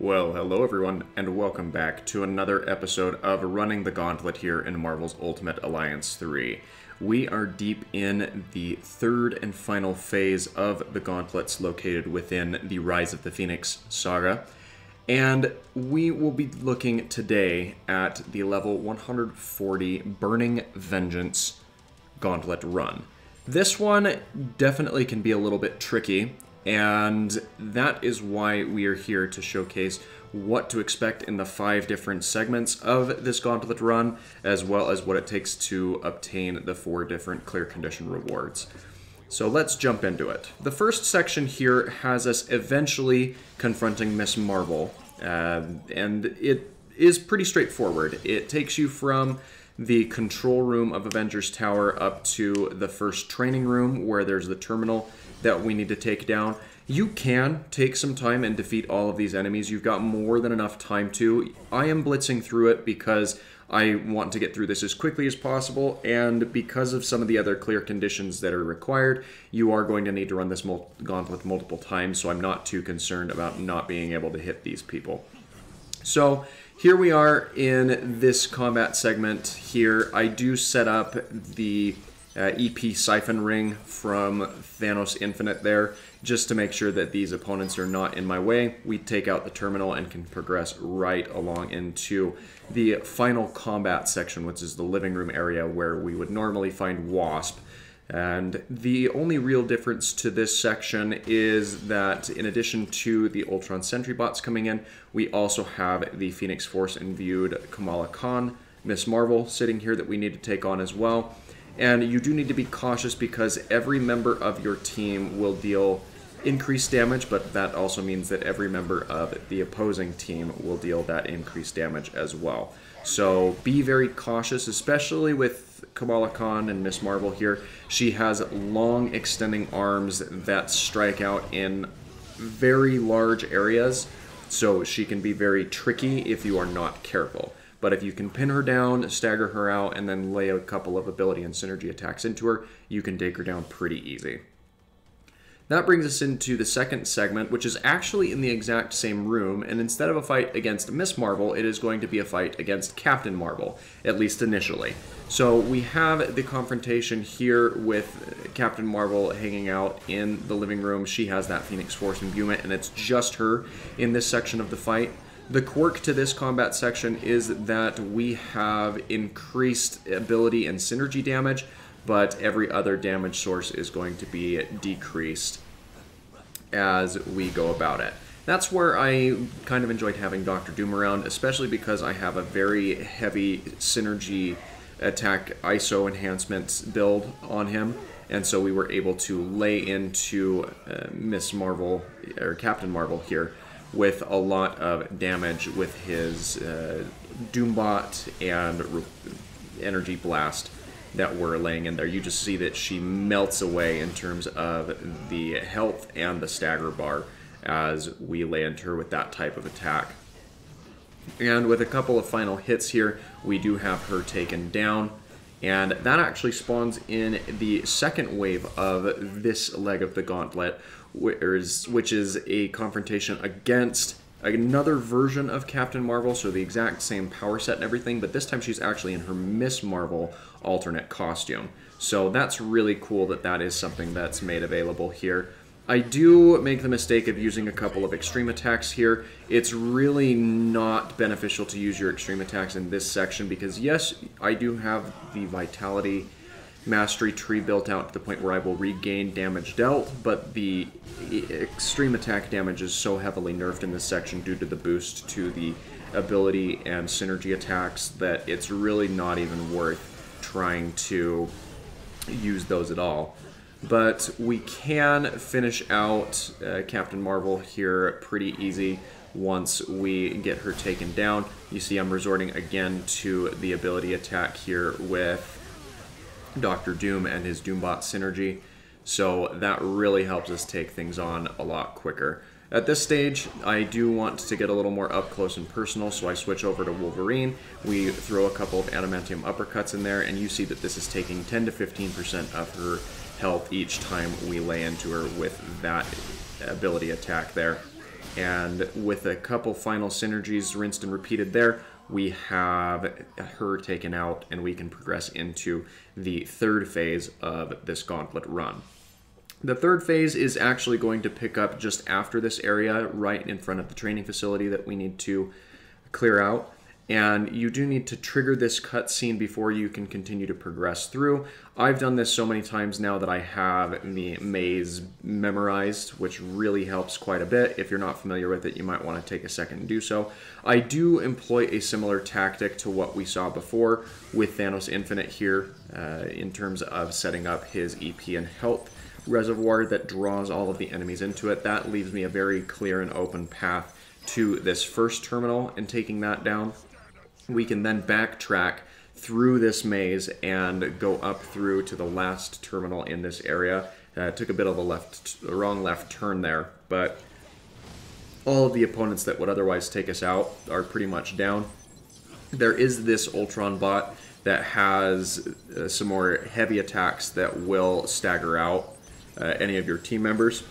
Well, hello everyone, and welcome back to another episode of Running the Gauntlet here in Marvel's Ultimate Alliance 3. We are deep in the third and final phase of the gauntlets located within the Rise of the Phoenix saga, and we will be looking today at the level 140 Burning Vengeance Gauntlet run. This one definitely can be a little bit tricky and that is why we are here to showcase what to expect in the five different segments of this gauntlet run, as well as what it takes to obtain the four different clear condition rewards. So let's jump into it. The first section here has us eventually confronting Miss Marvel, uh, and it is pretty straightforward. It takes you from the control room of Avengers Tower up to the first training room where there's the terminal that we need to take down. You can take some time and defeat all of these enemies. You've got more than enough time to. I am blitzing through it because I want to get through this as quickly as possible, and because of some of the other clear conditions that are required, you are going to need to run this mul gauntlet multiple times, so I'm not too concerned about not being able to hit these people. So here we are in this combat segment here. I do set up the uh, EP Siphon Ring from Thanos Infinite there, just to make sure that these opponents are not in my way. We take out the terminal and can progress right along into the final combat section, which is the living room area where we would normally find Wasp. And the only real difference to this section is that in addition to the Ultron Sentry bots coming in, we also have the Phoenix Force imbued Kamala Khan, Miss Marvel sitting here that we need to take on as well. And you do need to be cautious because every member of your team will deal increased damage, but that also means that every member of the opposing team will deal that increased damage as well. So be very cautious, especially with Kamala Khan and Miss Marvel here. She has long extending arms that strike out in very large areas, so she can be very tricky if you are not careful. But if you can pin her down, stagger her out, and then lay a couple of ability and synergy attacks into her, you can take her down pretty easy. That brings us into the second segment, which is actually in the exact same room, and instead of a fight against Miss Marvel, it is going to be a fight against Captain Marvel, at least initially. So we have the confrontation here with Captain Marvel hanging out in the living room. She has that Phoenix Force imbuement, and it's just her in this section of the fight. The quirk to this combat section is that we have increased ability and synergy damage, but every other damage source is going to be decreased as we go about it. That's where I kind of enjoyed having Doctor Doom around, especially because I have a very heavy synergy attack ISO enhancements build on him, and so we were able to lay into uh, Miss Marvel, or Captain Marvel here, with a lot of damage with his uh, Doombot and Energy Blast that we're laying in there. You just see that she melts away in terms of the health and the stagger bar as we land her with that type of attack. And with a couple of final hits here, we do have her taken down. And that actually spawns in the second wave of this leg of the gauntlet, which is a confrontation against another version of Captain Marvel, so the exact same power set and everything, but this time she's actually in her Miss Marvel alternate costume. So that's really cool that that is something that's made available here. I do make the mistake of using a couple of extreme attacks here. It's really not beneficial to use your extreme attacks in this section because yes, I do have the vitality mastery tree built out to the point where I will regain damage dealt, but the extreme attack damage is so heavily nerfed in this section due to the boost to the ability and synergy attacks that it's really not even worth trying to use those at all. But we can finish out uh, Captain Marvel here pretty easy once we get her taken down. You see I'm resorting again to the ability attack here with Doctor Doom and his Doombot synergy. So that really helps us take things on a lot quicker. At this stage, I do want to get a little more up close and personal, so I switch over to Wolverine. We throw a couple of adamantium uppercuts in there, and you see that this is taking 10 to 15% of her health each time we lay into her with that ability attack there. And with a couple final synergies rinsed and repeated there, we have her taken out and we can progress into the third phase of this gauntlet run. The third phase is actually going to pick up just after this area, right in front of the training facility that we need to clear out and you do need to trigger this cutscene before you can continue to progress through. I've done this so many times now that I have the maze memorized, which really helps quite a bit. If you're not familiar with it, you might want to take a second and do so. I do employ a similar tactic to what we saw before with Thanos Infinite here uh, in terms of setting up his EP and health reservoir that draws all of the enemies into it. That leaves me a very clear and open path to this first terminal and taking that down we can then backtrack through this maze and go up through to the last terminal in this area. Uh, took a bit of a left, a wrong left turn there, but all of the opponents that would otherwise take us out are pretty much down. There is this Ultron bot that has uh, some more heavy attacks that will stagger out uh, any of your team members.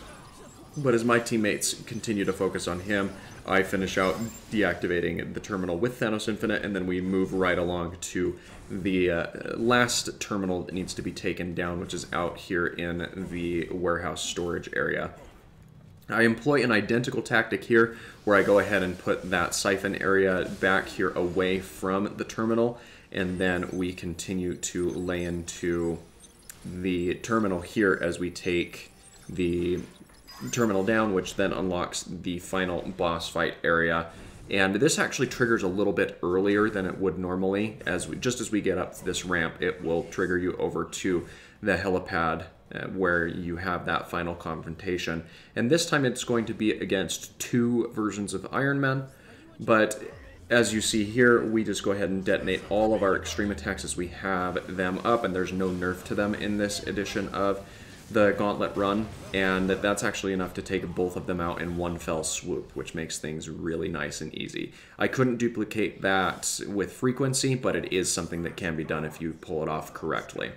But as my teammates continue to focus on him, I finish out deactivating the terminal with Thanos Infinite, and then we move right along to the uh, last terminal that needs to be taken down, which is out here in the warehouse storage area. I employ an identical tactic here where I go ahead and put that siphon area back here away from the terminal and then we continue to lay into the terminal here as we take the terminal down, which then unlocks the final boss fight area. And this actually triggers a little bit earlier than it would normally. As we, Just as we get up this ramp, it will trigger you over to the helipad uh, where you have that final confrontation. And this time it's going to be against two versions of Iron Man. But as you see here, we just go ahead and detonate all of our extreme attacks as we have them up, and there's no nerf to them in this edition of the gauntlet run, and that's actually enough to take both of them out in one fell swoop, which makes things really nice and easy. I couldn't duplicate that with frequency, but it is something that can be done if you pull it off correctly.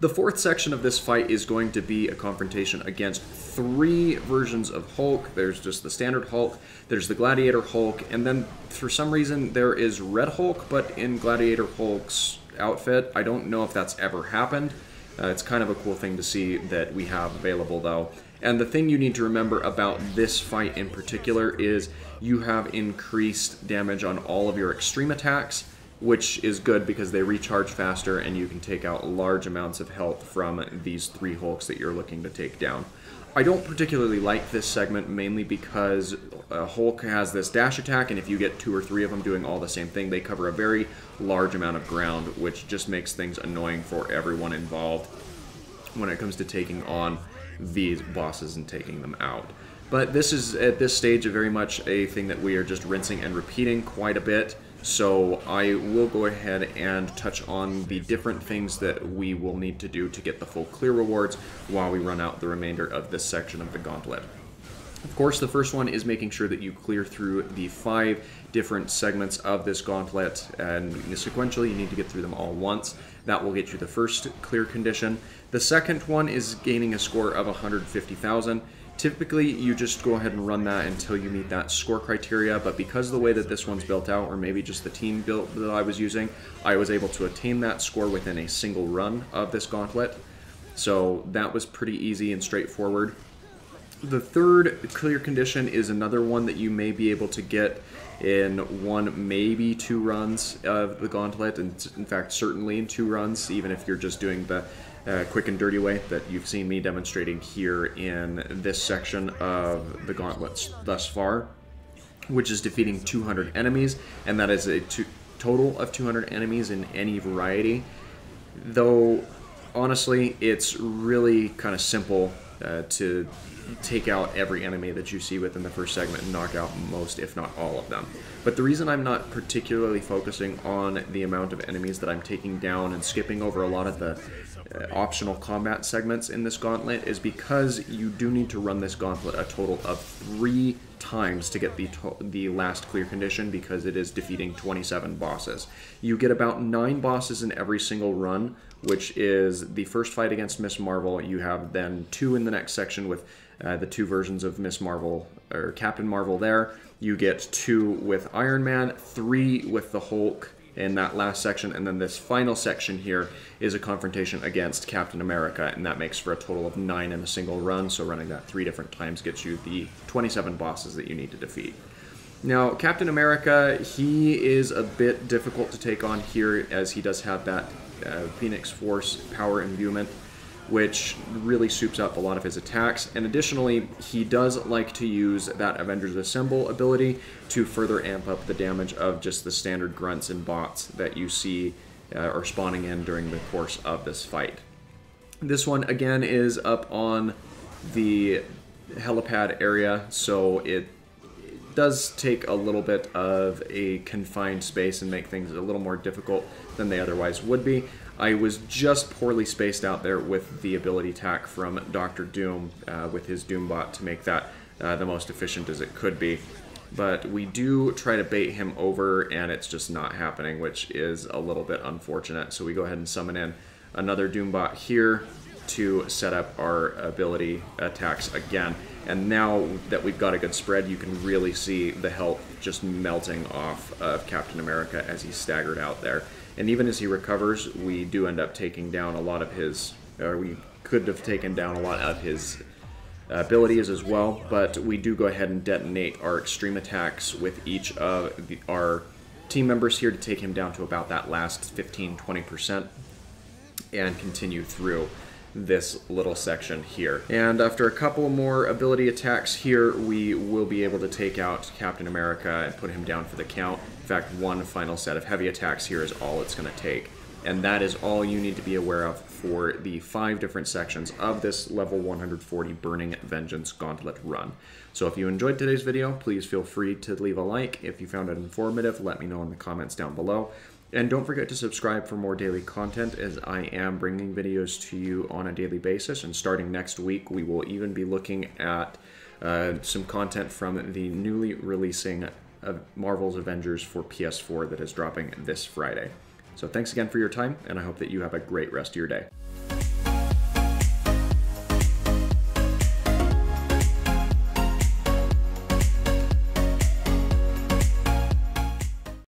The fourth section of this fight is going to be a confrontation against three versions of Hulk. There's just the standard Hulk, there's the Gladiator Hulk, and then for some reason there is Red Hulk, but in Gladiator Hulk's outfit. I don't know if that's ever happened. Uh, it's kind of a cool thing to see that we have available though. And the thing you need to remember about this fight in particular is you have increased damage on all of your extreme attacks, which is good because they recharge faster and you can take out large amounts of health from these three Hulks that you're looking to take down. I don't particularly like this segment mainly because uh, Hulk has this dash attack, and if you get two or three of them doing all the same thing, they cover a very large amount of ground, which just makes things annoying for everyone involved when it comes to taking on these bosses and taking them out. But this is, at this stage, very much a thing that we are just rinsing and repeating quite a bit. So I will go ahead and touch on the different things that we will need to do to get the full clear rewards while we run out the remainder of this section of the gauntlet. Of course, the first one is making sure that you clear through the five different segments of this gauntlet, and sequentially you need to get through them all once. That will get you the first clear condition. The second one is gaining a score of 150,000. Typically, you just go ahead and run that until you meet that score criteria, but because of the way that this one's built out, or maybe just the team built that I was using, I was able to attain that score within a single run of this gauntlet. So that was pretty easy and straightforward. The third clear condition is another one that you may be able to get in one, maybe two runs of the gauntlet, and in fact, certainly in two runs, even if you're just doing the uh, quick and dirty way that you've seen me demonstrating here in this section of the gauntlets thus far, which is defeating 200 enemies, and that is a total of 200 enemies in any variety. Though, honestly, it's really kind of simple uh, to take out every enemy that you see within the first segment and knock out most, if not all of them. But the reason I'm not particularly focusing on the amount of enemies that I'm taking down and skipping over a lot of the optional combat segments in this gauntlet is because you do need to run this gauntlet a total of three times to get the the last clear condition because it is defeating 27 bosses. You get about nine bosses in every single run, which is the first fight against Miss Marvel. You have then two in the next section with uh, the two versions of Miss Marvel or Captain Marvel there. You get two with Iron Man, three with the Hulk, in that last section, and then this final section here is a confrontation against Captain America, and that makes for a total of nine in a single run, so running that three different times gets you the 27 bosses that you need to defeat. Now, Captain America, he is a bit difficult to take on here, as he does have that uh, Phoenix Force power imbuement, which really soups up a lot of his attacks. And additionally, he does like to use that Avengers Assemble ability to further amp up the damage of just the standard grunts and bots that you see uh, are spawning in during the course of this fight. This one, again, is up on the helipad area, so it does take a little bit of a confined space and make things a little more difficult than they otherwise would be. I was just poorly spaced out there with the ability tack from Doctor Doom uh, with his Doombot to make that uh, the most efficient as it could be. But we do try to bait him over, and it's just not happening, which is a little bit unfortunate. So we go ahead and summon in another Doombot here to set up our ability attacks again. And now that we've got a good spread, you can really see the health just melting off of Captain America as he's staggered out there. And even as he recovers, we do end up taking down a lot of his, or we could have taken down a lot of his abilities as well, but we do go ahead and detonate our extreme attacks with each of the, our team members here to take him down to about that last 15-20% and continue through this little section here. And after a couple more ability attacks here, we will be able to take out Captain America and put him down for the count. In fact, one final set of heavy attacks here is all it's going to take. And that is all you need to be aware of for the five different sections of this level 140 Burning Vengeance Gauntlet run. So if you enjoyed today's video, please feel free to leave a like. If you found it informative, let me know in the comments down below. And don't forget to subscribe for more daily content as I am bringing videos to you on a daily basis. And starting next week, we will even be looking at uh, some content from the newly releasing Marvel's Avengers for PS4 that is dropping this Friday. So thanks again for your time, and I hope that you have a great rest of your day.